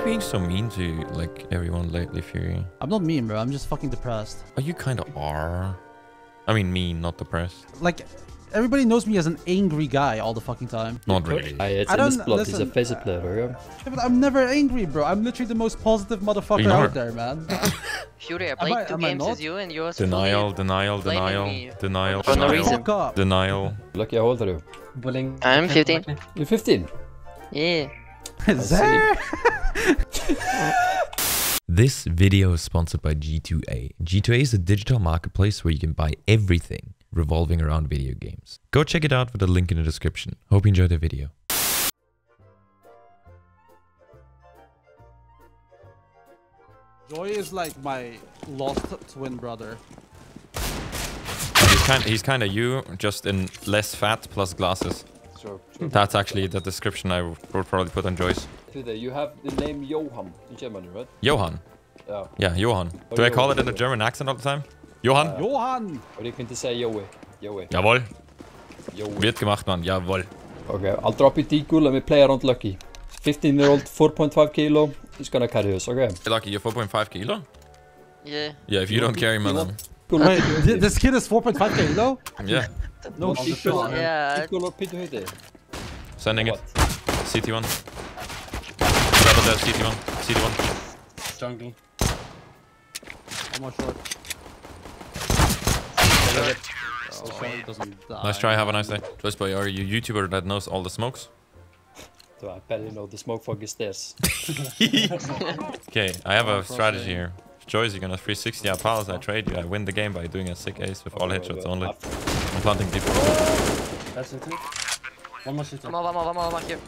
you being so mean to like everyone lately, Fury? I'm not mean, bro. I'm just fucking depressed. Oh, you kind of are. I mean, mean, not depressed. Like, everybody knows me as an angry guy all the fucking time. Not really. Aye, it's I don't- blood. He's a listen, face uh, player, yeah. Yeah, but I'm never angry, bro. I'm literally the most positive motherfucker out there, man. Fury, I Am played I- two games not? with you and you was Denial, denial, denial, me denial, for no reason. Fuck up. denial. Lucky, how old are you? Bullying. I'm 15. You're 15. Yeah. Zare. This video is sponsored by G2A. G2A is a digital marketplace where you can buy everything revolving around video games. Go check it out with the link in the description. Hope you enjoyed the video. Joy is like my lost twin brother. He's kind, he's kind of you, just in less fat plus glasses. Sure. That's actually the description I would probably put on Joyce. Today, you have the name Johan in Germany, right? Johann. Yeah. Yeah, Johann. Oh, Do I call Johann, it in a. German accent all the time? Johann? Johan! Or you can just say Joey. Joey. Jawohl. Joey. Wird gemacht, man. Jawohl. Okay, I'll drop you D-Cool and we play around Lucky. 15 year old, 4.5 kilo. He's gonna carry us, okay? Lucky, you're 4.5 kilo? Yeah. Yeah, if you don't carry me, You then... Cool. Wait, this kid is 4.5 kilo? Yeah. No What, shit. D-Cool? Yeah. D-Cool or Peter Hoodie? Sending it. What? CT1. Double dead, CT1. CT1. Jungle. I'm not sure. Oh, he doesn't die. Nice try, have a nice day. Joyce boy, are you a YouTuber that knows all the smokes? So I barely know the smoke fog is this. Okay, I have a strategy here. Joyce, you're gonna 360 at Palace, I trade you, I win the game by doing a sick ace with all headshots only. I'm planting deep. That's it. One more shooter. One more, one more, one more, one more here.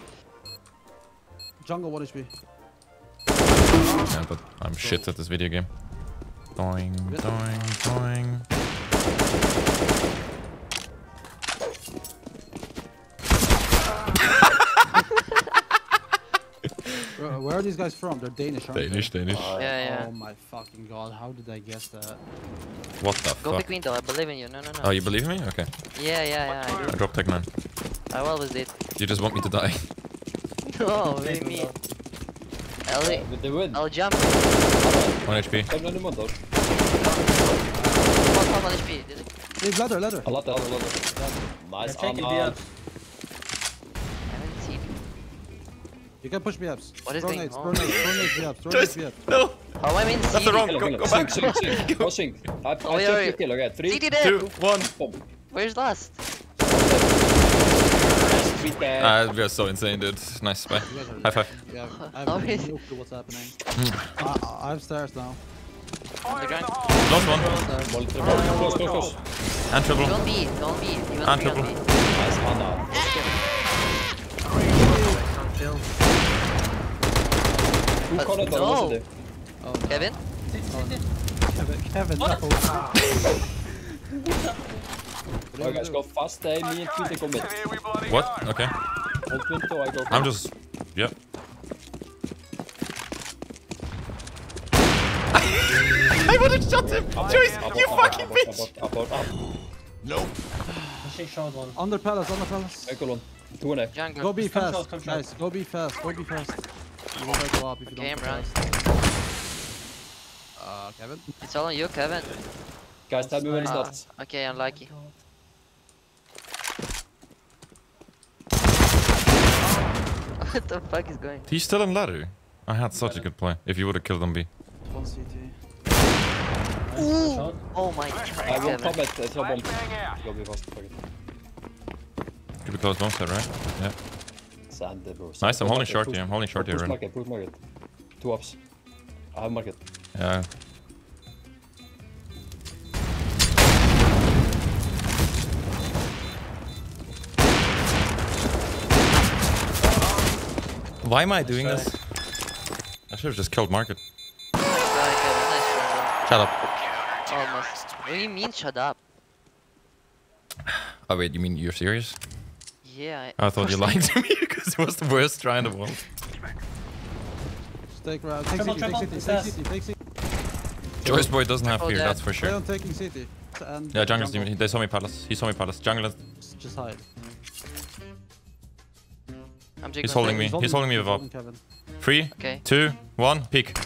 Jungle, what HP? Yeah, but I'm shit at this video game. Doing, doing, doing. Bro, Where are these guys from? They're Danish, aren't Danish, they? Danish. Yeah, yeah. Oh my fucking god, how did I guess that? What the fuck? Go fuck? pick window, I believe in you. No, no, no. Oh, you believe in me? Okay. Yeah, yeah, yeah, I I do. drop tech man. I always did. You just want me to die. No, what do you mean? Ellie, With the win. I'll jump. 1 HP. Come on, come on, One, one, one HP. Did it? Hey, ladder, ladder. A lot, a lot, a lot. Nice, They're You can push me up. What is throw going nades, on? Throw nades, throw nades me up, throw nades me up. No! Oh, I'm in That's the wrong. Kill Go, go back. Sing, sing, sing. Go sing. I, I Oh, yeah, took yeah. your kill, okay? Three, CD Two, one. boom. Where's last? Three dead. Ah, we are so insane, dude. Nice spy. You guys are- High five. Yeah, I have no clue what's happening. Hmm. I, I have stairs now. On the ground. Last one. Stairs. Molly, triple. Close, close, close. And triple. Don't be, don't be. And want to be triple. on me. Nice, Who But connected no. on the Oh, no. Kevin? Kevin, Kevin, no. Okay, guys, go fast. Hey, me and Peter go mid. What? Okay. Hold window, I go I'm just. Yep. I would have shot him! Joyce, Abort, you abort, fucking abort, bitch! abort, abort, abort. Pushing short one. Under palace, under palace. Hey, Colon. Two and Go be fast, short, come short. guys. Go be fast, go be fast. You will go up if you Okay, I'm don't. running. Uh, Kevin. It's all on you, Kevin. Guys, tell me when it Ah, starts. okay, unlucky. what the fuck is going? He's still in ladder. I had such a good play. If you would have killed him, B. One CT. Nice. Oh my god. I god, won't Kevin. comment. It's your bomb. Go be fast. Fuck it. Could be close bomb set, right? Yeah. Sand, bro. Nice, I'm holding short here. I'm holding short here, Push Ren. market, push market. Two ups. I have market. Yeah. Why am I doing this? I should have just killed Market. Nice try, Kevin. Nice Shut up. try. Almost. What do you mean, shut up? Oh wait, you mean you're serious? Yeah. I thought you lied to me because it was the worst try in the world. Take round. Take Triple, city, take triple, city, take city, take city. Joyce boy doesn't have fear, yeah. that's for Stay sure. on taking city. And Yeah, jungle's jungle. They saw me palace. He saw me palace. Jungle. Just hide. I'm He's holding me. He's holding me with up. Kevin. Three, Okay. two, One, peek.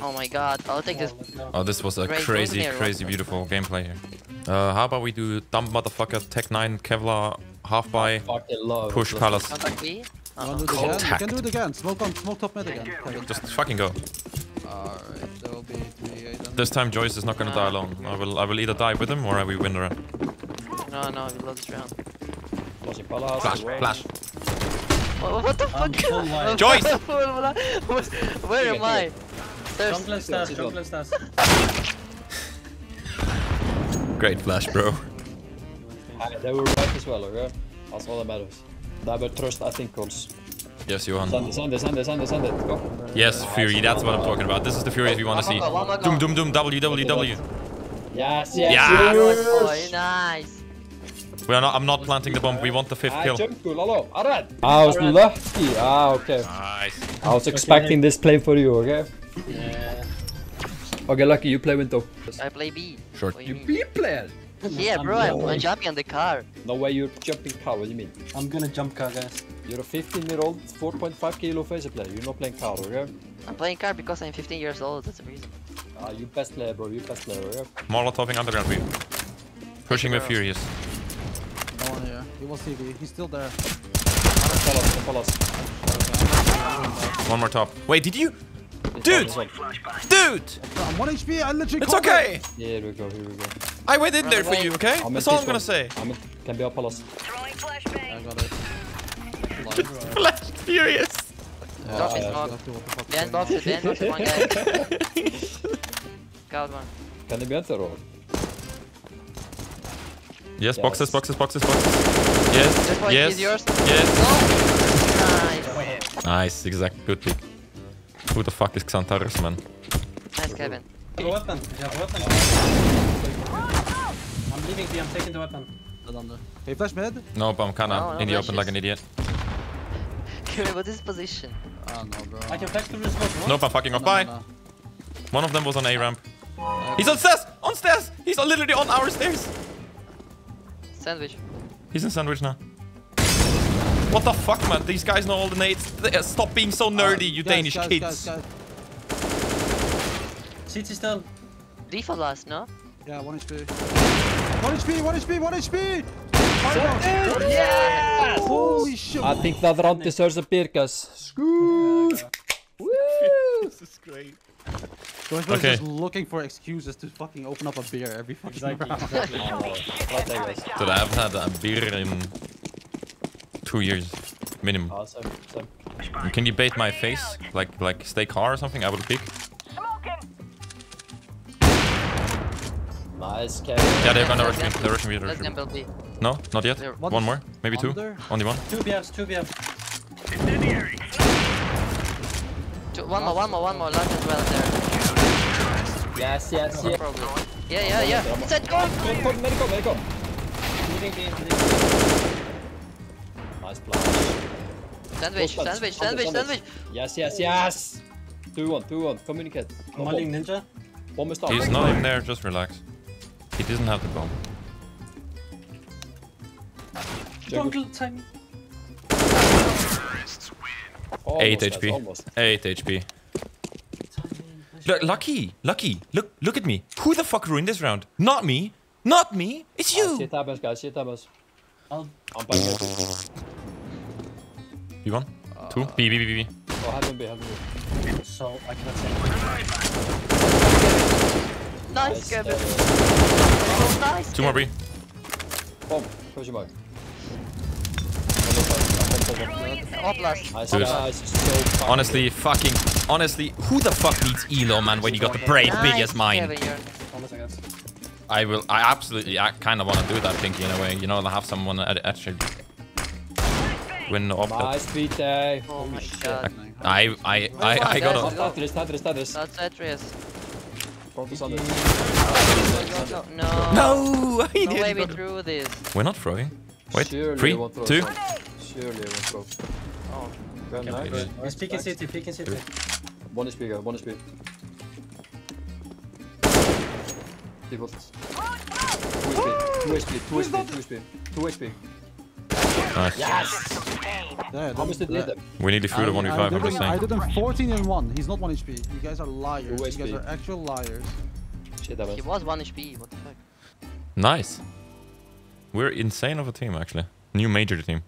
Oh my god, I'll take this. Oh, this was a Great, crazy, wasn't it? crazy beautiful gameplay here. Uh, how about we do dumb motherfucker, Tech 9, Kevlar, half by, Fucking love. push palace. Contact B. You Uh-huh. wanna do it again? You Contact. can do it again. Smoke on, smoke top mid again. Kevin. Just fucking go. Alright, there will be three. This time Joyce is not gonna die alone. I will, I will either die with him or I will win the round. No, no, we love this round. Flashing palace. Flash, flash. What, what the I'm fuck? so. Joyce! Where am I? There's Jungle and stairs, jungle and stairs. Great flash, bro. They were right as well, okay? That's all that matters. That but trust, I think, calls. Yes, Johan. Send it, send it, send it, send it, send it. Go. Yes, Fury, that's what I'm talking about. This is the Fury we want to see. One Doom, doom, doom, W, W, W. Yes, yes, Yeah. Good boy, nice. We are not, I'm not planting the bomb. We want the fifth Ah, kill. jump cool, hello. Alright. I was lucky. Ah, okay. Nice. I was expecting this play for you, okay? Yeah. Okay, lucky, you play window. I play B. Short. What do you? B player? Yeah, bro, I'm, I'm jumping on the car. No way you're jumping car, what do you mean? I'm gonna jump car, guys. You're a 15 year old, 4.5 kilo FACEIT player. You're not playing car, okay? I'm playing car because I'm 15 years old, that's the reason. Ah, you best player, bro. You best player, okay? Molotoving underground view. Pushing with Furious. No one here. He was TV. He's still there. Follow us, follow us. One more top. Wait, did you? Dude! Dude! I'm 1 HP. I literally It's caught it. okay! Here we go, here we go. I went in there for you, okay? I'm That's all I'm gonna say. I'm at, can be a palace. I got it. Blind. Flash Furious. Uh, yeah, Drop his yeah, smoke. got to what is Then going box it, then box it, one guy. Scout one. Can it be enter or? Yes, Yes. boxes, boxes, boxes, boxes. Yes, This one yes, is yours. yes. No! Nice. Nice, exact, good pick. Who the fuck is Xantares, man? Nice, Kevin. Have a weapon. You have a weapon. I'm leaving B, I'm taking the weapon. Dead under. Hey, flash mid. No, but I'm kinda No, no in the open like an idiot. Kevin, what is position? Ah, no, bro. I can flash through the smoke. what? Nope, I'm fucking off. no, Bye. no. One of them was on A ramp. He's on stairs! On stairs! He's literally on our stairs! Sandwich. He's in sandwich now. What the fuck, man? These guys know all the nades. Uh, Stop being so nerdy, you Guys, Danish guys, kids. Guys, guys. CT still. Default last, no? Yeah, 1 HP. 1 HP, 1 HP, 1 HP! Five Yeah! Holy shit! I think that round deserves a beer, guys. Scoot! This is great. Joyce was Okay. just looking for excuses to fucking open up a beer every fucking Exactly, round. exactly. Right. Dude, I haven't had a beer in two years, minimum. Same, same. Can you bait my face? Like, like stay car or something? I will pick. Nice, Kevin. Yeah, they're gonna rush me. They're rushing me. They're rushing me. No, not yet. There- What One more, maybe two. Under? Only one. Two BFs, two BFs. Two, one more, one more, one more. Lunch as well there. Yes, yes, yes. Probably. Yeah, yeah, yeah. Set, go! Medical, medical, medical. Leaving leaving Nice plan. Sandwich, Close sandwich, sandwich, Sandwich, sandwich. Yes, yes, yes. 2-1, 2-1. Communicate. B. No Mulling bomb. ninja. Bomb is down. He's not in there. Just relax. He doesn't have the bomb. Jungle. Jungle time. Eight HP. 8 HP. Look, lucky, lucky. Look, look at me. Who the fuck ruined this round? Not me. Not me. It's you. shit happens, guys. Shit happens. I'll I'm back here. B one, two, B, B, B, B. B. Oh, heaven B, heaven B. so I cannot say. Nice, Kevin. uh, Oh, nice. Two more B. Bomb. Question mark. Oblast. Nice, Dude. guys. So fucking Honestly, fucking, honestly, who the fuck needs Elo, man, when you got the brain big as mine? Kevin, you're- Promise, I will, I absolutely, I kind of want to do that, Pinky, in a way. You know, to have someone actually win off that. Nice beat day. Oh my god. I, I, I, I gotta. Tetris, Tetris, Tetris. That's Tetris. Front to Sanders. No, no. No, I No way we threw this. We're not throwing. Wait, Surely three, I won't throw two. Surely I won't throw. Oh. Good night. He's peeking city, peeking city. One is bigger, one is big. Default. Two HP, two HP, two HP, two HP, two HP. Nice. Yeah, How much did yeah. you? We need the food of I, 1v5, I, I'm did just him, I did him 14 and 1. He's not 1 HP. You guys are liars. You guys are actual liars. Shit, that He was. was 1 HP, what the fuck? Nice. We're insane of a team, actually. New major team.